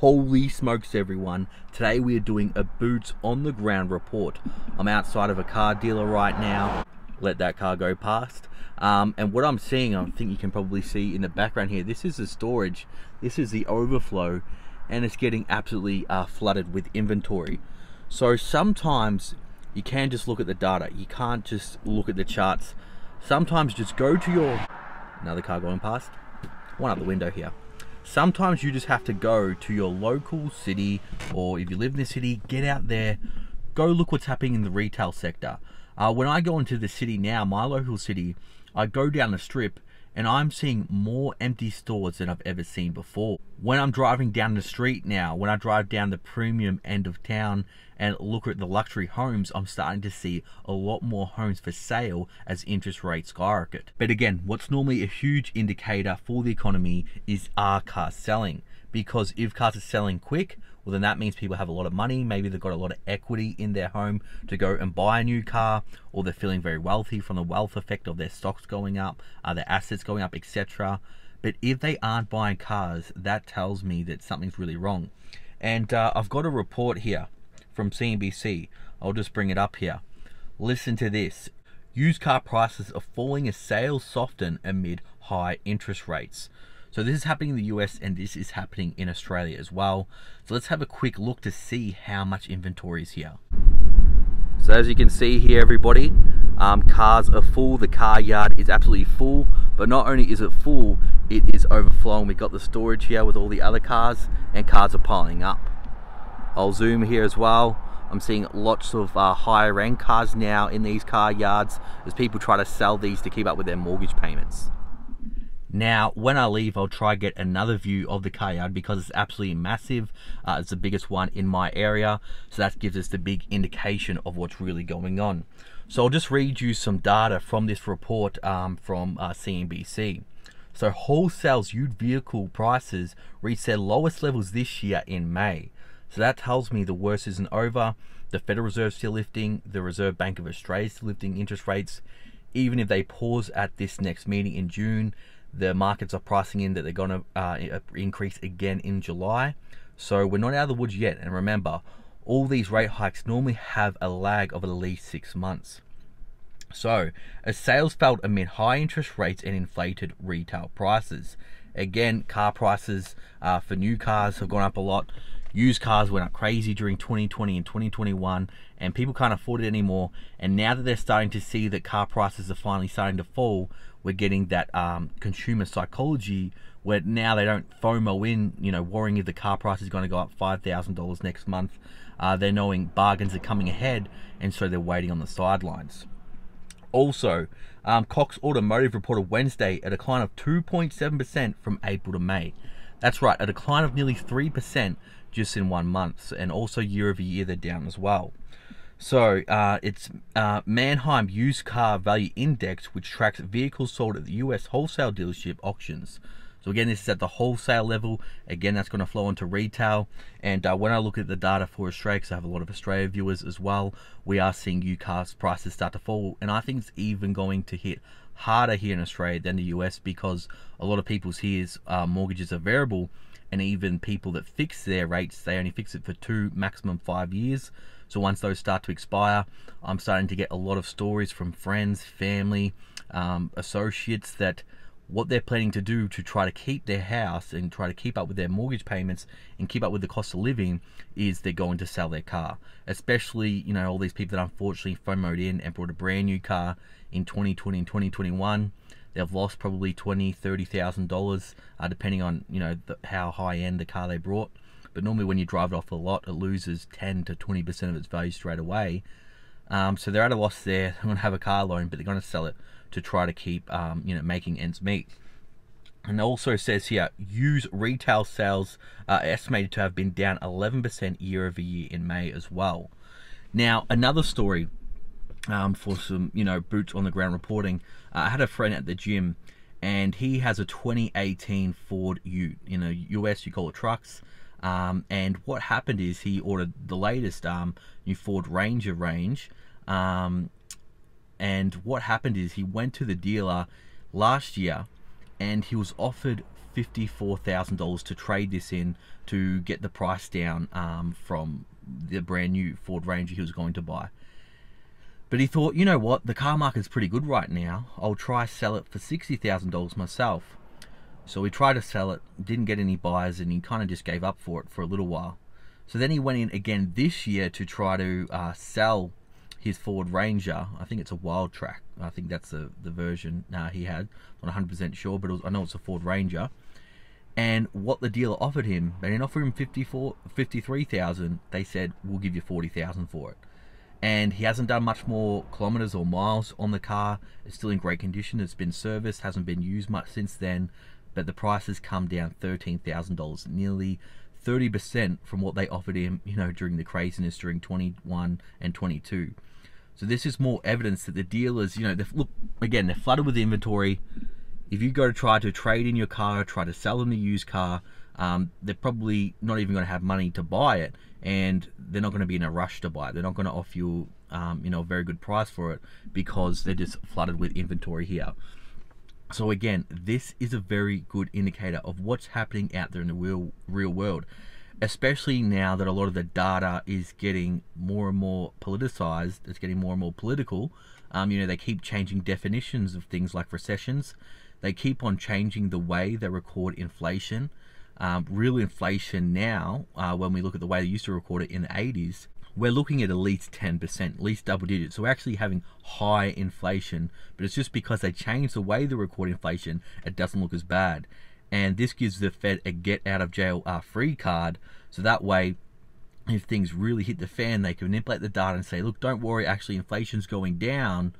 Holy smokes, everyone. Today we are doing a boots on the ground report. I'm outside of a car dealer right now. Let that car go past. Um, and what I'm seeing, I think you can probably see in the background here, this is the storage. This is the overflow and it's getting absolutely uh, flooded with inventory. So sometimes you can just look at the data. You can't just look at the charts. Sometimes just go to your, another car going past, one out the window here sometimes you just have to go to your local city or if you live in the city get out there go look what's happening in the retail sector. Uh, when i go into the city now my local city i go down the strip and I'm seeing more empty stores than I've ever seen before. When I'm driving down the street now, when I drive down the premium end of town and look at the luxury homes, I'm starting to see a lot more homes for sale as interest rates skyrocket. But again, what's normally a huge indicator for the economy is are cars selling? Because if cars are selling quick, well then that means people have a lot of money. Maybe they've got a lot of equity in their home to go and buy a new car or they're feeling very wealthy from the wealth effect of their stocks going up uh, their assets going up etc but if they aren't buying cars that tells me that something's really wrong. And uh, I've got a report here from CNBC I'll just bring it up here. Listen to this. Used car prices are falling as sales soften amid high interest rates so this is happening in the US and this is happening in Australia as well. So let's have a quick look to see how much inventory is here. So as you can see here everybody, um, cars are full, the car yard is absolutely full, but not only is it full, it is overflowing. We've got the storage here with all the other cars and cars are piling up. I'll zoom here as well. I'm seeing lots of uh, higher end cars now in these car yards as people try to sell these to keep up with their mortgage payments. Now, when I leave, I'll try to get another view of the car yard because it's absolutely massive. Uh, it's the biggest one in my area, so that gives us the big indication of what's really going on. So I'll just read you some data from this report um, from uh, CNBC. So wholesale used vehicle prices reached their lowest levels this year in May. So that tells me the worst isn't over. The Federal Reserve still lifting, the Reserve Bank of Australia still lifting interest rates. Even if they pause at this next meeting in June, the markets are pricing in that they're going to uh, increase again in July. So we're not out of the woods yet. And remember, all these rate hikes normally have a lag of at least six months. So, as sales fell amid high interest rates and inflated retail prices. Again, car prices uh, for new cars have gone up a lot. Used cars went up crazy during 2020 and 2021, and people can't afford it anymore. And now that they're starting to see that car prices are finally starting to fall, we're getting that um, consumer psychology where now they don't FOMO in, you know, worrying if the car price is going to go up $5,000 next month. Uh, they're knowing bargains are coming ahead, and so they're waiting on the sidelines. Also, um, Cox Automotive reported Wednesday a decline of 2.7% from April to May. That's right, a decline of nearly 3% just in one month, and also year over year they're down as well. So uh, it's uh, Manheim Used Car Value Index, which tracks vehicles sold at the U.S. wholesale dealership auctions. So again, this is at the wholesale level. Again, that's going to flow into retail. And uh, when I look at the data for Australia, because I have a lot of Australia viewers as well, we are seeing car prices start to fall. And I think it's even going to hit harder here in Australia than the US because a lot of people's here's uh, mortgages are variable and even people that fix their rates, they only fix it for two, maximum five years. So once those start to expire, I'm starting to get a lot of stories from friends, family, um, associates that what they're planning to do to try to keep their house and try to keep up with their mortgage payments and keep up with the cost of living is they're going to sell their car. Especially, you know, all these people that unfortunately FOMOed in and bought a brand new car in 2020 and 2021. They've lost probably twenty, thirty thousand dollars, uh, depending on you know the, how high end the car they brought. But normally, when you drive it off the lot, it loses 10 to 20 percent of its value straight away. Um, so they're at a loss there. They're going to have a car loan, but they're going to sell it to try to keep um, you know making ends meet. And also says here, used retail sales are estimated to have been down 11% year over year in May as well. Now, another story um, for some, you know, boots on the ground reporting. Uh, I had a friend at the gym, and he has a 2018 Ford Ute. You know, US you call it trucks. Um, and what happened is he ordered the latest um, new Ford Ranger range. Um, and what happened is he went to the dealer last year, and he was offered $54,000 to trade this in to get the price down um, from the brand new Ford Ranger he was going to buy. But he thought, you know what, the car market's pretty good right now. I'll try sell it for $60,000 myself. So he tried to sell it, didn't get any buyers, and he kind of just gave up for it for a little while. So then he went in again this year to try to uh, sell his Ford Ranger. I think it's a Wildtrak. I think that's the, the version uh, he had. Not 100% sure, but was, I know it's a Ford Ranger. And what the dealer offered him, they didn't offer him 54, 53,000. They said, we'll give you 40,000 for it. And he hasn't done much more kilometers or miles on the car. It's still in great condition. It's been serviced, hasn't been used much since then. But the price has come down $13,000, nearly 30% from what they offered him, you know, during the craziness during 21 and 22. So this is more evidence that the dealers, you know, they look again, they're flooded with inventory. If you go to try to trade in your car, try to sell them a used car, um, they're probably not even going to have money to buy it, and they're not going to be in a rush to buy it. They're not going to offer you, um, you know, a very good price for it because they're just flooded with inventory here. So again, this is a very good indicator of what's happening out there in the real real world especially now that a lot of the data is getting more and more politicized, it's getting more and more political. Um, you know, they keep changing definitions of things like recessions. They keep on changing the way they record inflation. Um, real inflation now, uh, when we look at the way they used to record it in the 80s, we're looking at at least 10%, at least double digits. So we're actually having high inflation, but it's just because they changed the way they record inflation, it doesn't look as bad and this gives the Fed a get out of jail uh, free card. So that way, if things really hit the fan, they can manipulate the data and say, look, don't worry, actually inflation's going down.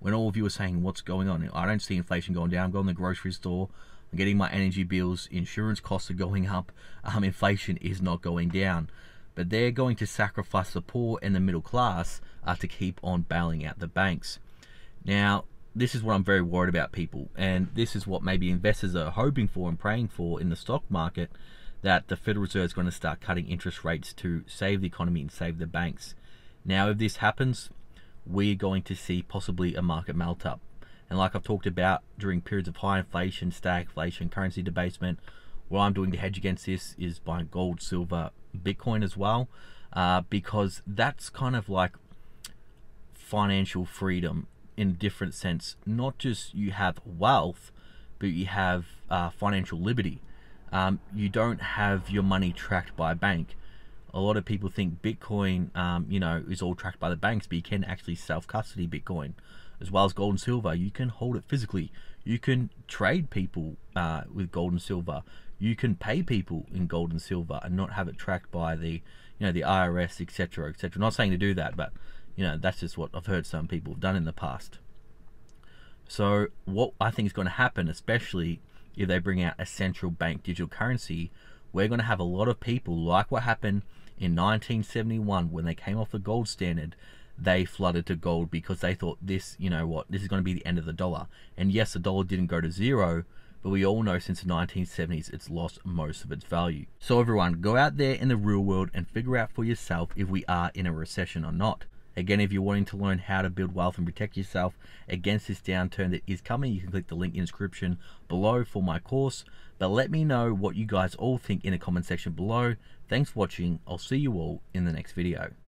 When all of you are saying, what's going on? I don't see inflation going down. I'm going to the grocery store. I'm getting my energy bills. Insurance costs are going up. Um, inflation is not going down. But they're going to sacrifice the poor and the middle class uh, to keep on bailing out the banks. Now, this is what I'm very worried about people, and this is what maybe investors are hoping for and praying for in the stock market that the Federal Reserve is going to start cutting interest rates to save the economy and save the banks. Now, if this happens, we're going to see possibly a market melt up. And like I've talked about during periods of high inflation, stagflation, currency debasement, what I'm doing to hedge against this is buying gold, silver, Bitcoin as well, uh, because that's kind of like financial freedom in a different sense. Not just you have wealth, but you have uh, financial liberty. Um, you don't have your money tracked by a bank. A lot of people think Bitcoin, um, you know, is all tracked by the banks, but you can actually self-custody Bitcoin, as well as gold and silver. You can hold it physically. You can trade people uh, with gold and silver. You can pay people in gold and silver and not have it tracked by the, you know, the IRS, etc., etc. Not saying to do that, but you know, that's just what I've heard some people have done in the past. So what I think is going to happen, especially if they bring out a central bank digital currency, we're going to have a lot of people like what happened in 1971 when they came off the gold standard. They flooded to gold because they thought this, you know what, this is going to be the end of the dollar. And yes, the dollar didn't go to zero, but we all know since the 1970s it's lost most of its value. So everyone, go out there in the real world and figure out for yourself if we are in a recession or not. Again, if you're wanting to learn how to build wealth and protect yourself against this downturn that is coming, you can click the link in the description below for my course. But let me know what you guys all think in the comment section below. Thanks for watching. I'll see you all in the next video.